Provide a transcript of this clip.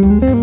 Mm-hmm.